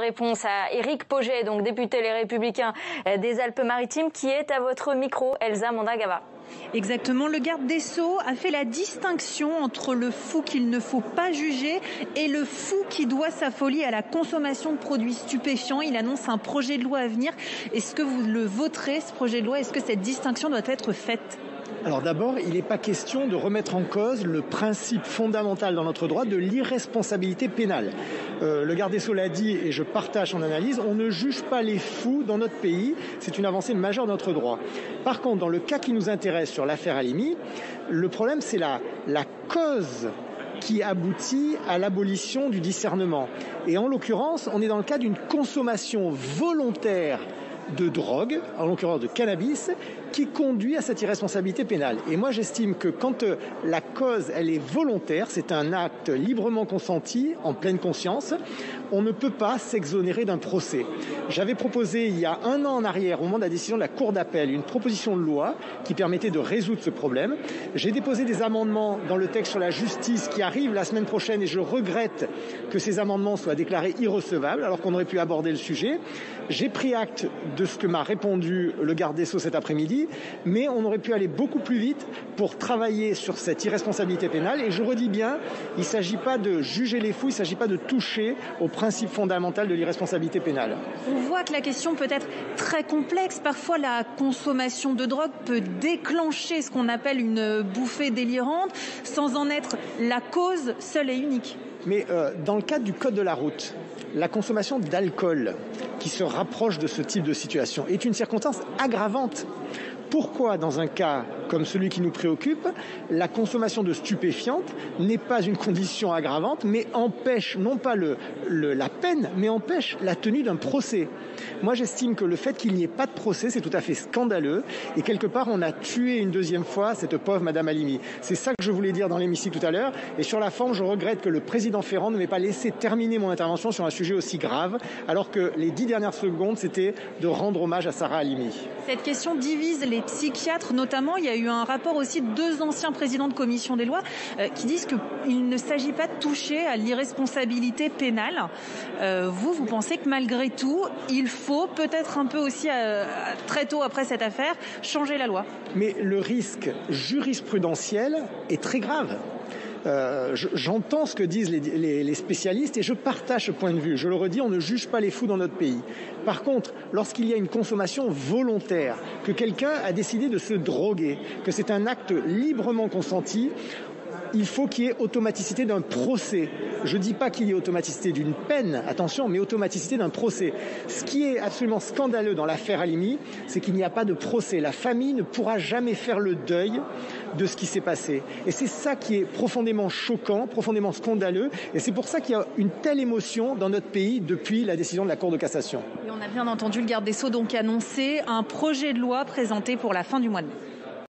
Réponse à Éric Poget, donc député Les Républicains des Alpes-Maritimes, qui est à votre micro, Elsa Mandagava. Exactement, le garde des Sceaux a fait la distinction entre le fou qu'il ne faut pas juger et le fou qui doit sa folie à la consommation de produits stupéfiants. Il annonce un projet de loi à venir. Est-ce que vous le voterez, ce projet de loi? Est-ce que cette distinction doit être faite? Alors d'abord, il n'est pas question de remettre en cause le principe fondamental dans notre droit de l'irresponsabilité pénale. Euh, le garde des Sceaux l'a dit et je partage son analyse, on ne juge pas les fous dans notre pays, c'est une avancée majeure de notre droit. Par contre, dans le cas qui nous intéresse sur l'affaire Alimi, le problème c'est la, la cause qui aboutit à l'abolition du discernement. Et en l'occurrence, on est dans le cas d'une consommation volontaire de drogue, en l'occurrence de cannabis, qui conduit à cette irresponsabilité pénale. Et moi, j'estime que quand euh, la cause, elle est volontaire, c'est un acte librement consenti, en pleine conscience, on ne peut pas s'exonérer d'un procès. J'avais proposé il y a un an en arrière, au moment de la décision de la Cour d'appel, une proposition de loi qui permettait de résoudre ce problème. J'ai déposé des amendements dans le texte sur la justice qui arrive la semaine prochaine et je regrette que ces amendements soient déclarés irrecevables alors qu'on aurait pu aborder le sujet. J'ai pris acte de ce que m'a répondu le garde des Sceaux cet après-midi, mais on aurait pu aller beaucoup plus vite pour travailler sur cette irresponsabilité pénale. Et je redis bien, il ne s'agit pas de juger les fous, il ne s'agit pas de toucher au principe fondamental de l'irresponsabilité pénale. On voit que la question peut être très complexe. Parfois, la consommation de drogue peut déclencher ce qu'on appelle une bouffée délirante sans en être la cause seule et unique. Mais euh, dans le cadre du code de la route, la consommation d'alcool qui se rapproche de ce type de situation est une circonstance aggravante. Pourquoi, dans un cas comme celui qui nous préoccupe, la consommation de stupéfiantes n'est pas une condition aggravante, mais empêche non pas le, la peine, mais empêche la tenue d'un procès Moi, j'estime que le fait qu'il n'y ait pas de procès, c'est tout à fait scandaleux, et quelque part, on a tué une deuxième fois cette pauvre Madame Alimi. C'est ça que je voulais dire dans l'hémicycle tout à l'heure, et sur la forme, je regrette que le président Ferrand ne m'ait pas laissé terminer mon intervention sur un sujet aussi grave, alors que les dix dernières secondes, c'était de rendre hommage à Sarah Alimi. Cette question divise les psychiatres notamment. Il y a eu un rapport aussi de deux anciens présidents de commission des lois euh, qui disent qu'il ne s'agit pas de toucher à l'irresponsabilité pénale. Euh, vous, vous pensez que malgré tout, il faut peut-être un peu aussi, euh, très tôt après cette affaire, changer la loi? Mais le risque jurisprudentiel est très grave. Euh, J'entends ce que disent les, les, les, spécialistes et je partage ce point de vue. Je le redis, on ne juge pas les fous dans notre pays. Par contre, lorsqu'il y a une consommation volontaire, que quelqu'un a décidé de se droguer, que c'est un acte librement consenti, il faut qu'il y ait automaticité d'un procès. Je ne dis pas qu'il y ait automaticité d'une peine, attention, mais automaticité d'un procès. Ce qui est absolument scandaleux dans l'affaire Alimi, c'est qu'il n'y a pas de procès. La famille ne pourra jamais faire le deuil de ce qui s'est passé. Et c'est ça qui est profondément choquant, profondément scandaleux. Et c'est pour ça qu'il y a une telle émotion dans notre pays depuis la décision de la Cour de cassation. Et on a bien entendu le garde des Sceaux donc annoncer un projet de loi présenté pour la fin du mois de mai.